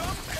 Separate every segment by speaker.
Speaker 1: Welcome.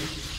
Speaker 2: Thank you.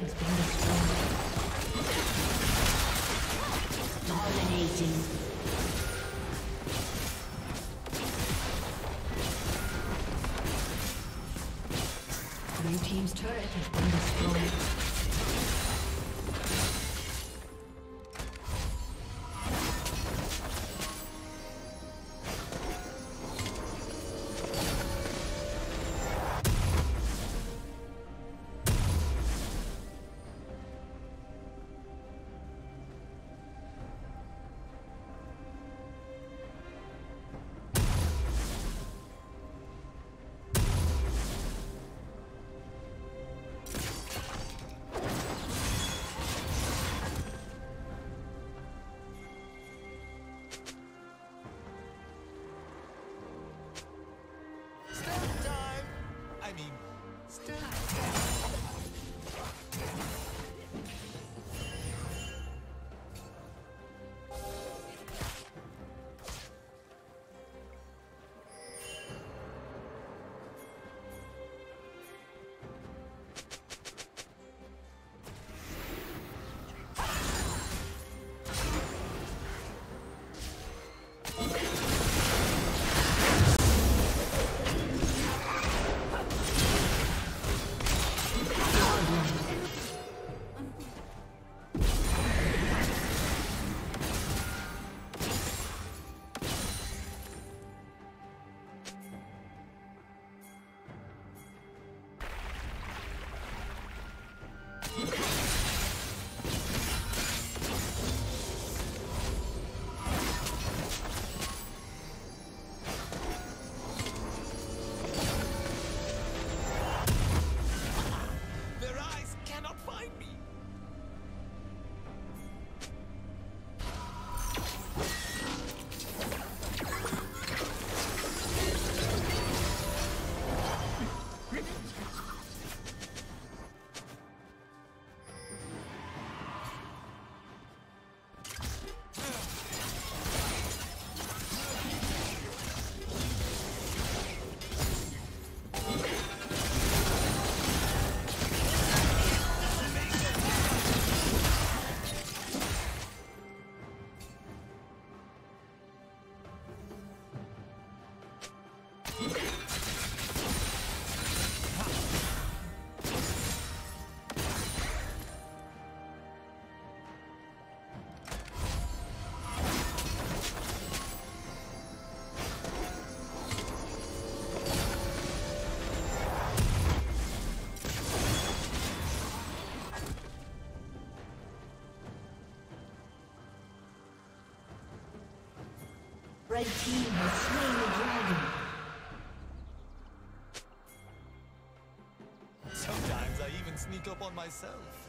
Speaker 2: Has been destroyed. Dominating. Blue Team's turret has been destroyed. Red team has slain the dragon.
Speaker 1: Sometimes I even sneak up on myself.